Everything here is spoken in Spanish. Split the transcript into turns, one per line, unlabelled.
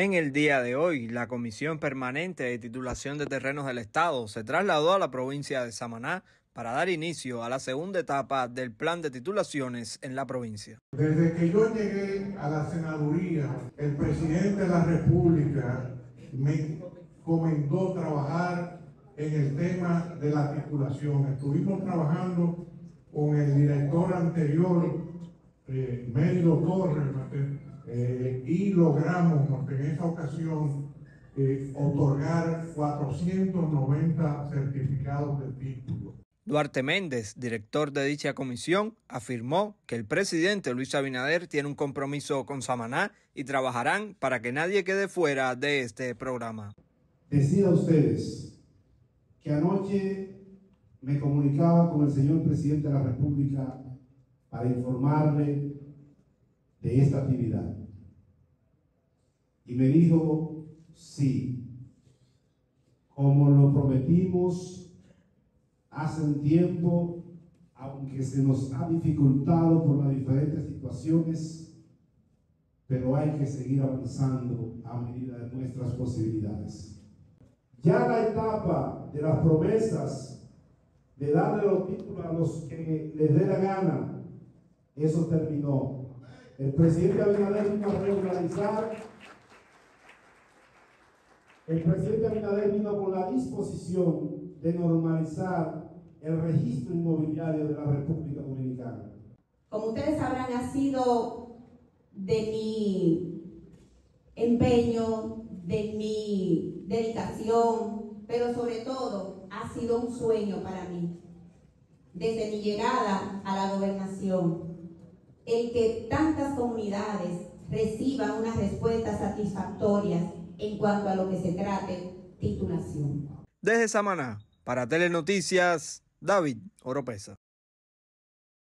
En el día de hoy, la Comisión Permanente de Titulación de Terrenos del Estado se trasladó a la provincia de Samaná para dar inicio a la segunda etapa del plan de titulaciones en la provincia.
Desde que yo llegué a la senaduría, el presidente de la República me comenzó a trabajar en el tema de la titulación. Estuvimos trabajando con el director anterior, eh, Torres, y logramos en esa ocasión eh, otorgar 490 certificados de título.
Duarte Méndez, director de dicha comisión, afirmó que el presidente Luis Abinader tiene un compromiso con Samaná y trabajarán para que nadie quede fuera de este programa.
Decía a ustedes que anoche me comunicaba con el señor presidente de la República para informarle de esta actividad. Y me dijo, sí, como lo prometimos hace un tiempo, aunque se nos ha dificultado por las diferentes situaciones, pero hay que seguir avanzando a medida de nuestras posibilidades. Ya la etapa de las promesas de darle los títulos a los que les dé la gana, eso terminó. El presidente Abinader vino a regularizar, el presidente Abinader vino con la disposición de normalizar el registro inmobiliario de la República Dominicana.
Como ustedes sabrán, ha sido de mi empeño, de mi dedicación, pero sobre todo ha sido un sueño para mí. Desde mi llegada a la gobernación, el que tantas comunidades reciban unas respuestas satisfactorias en cuanto a lo que se trate titulación.
Desde Samaná, para Telenoticias, David Oropesa.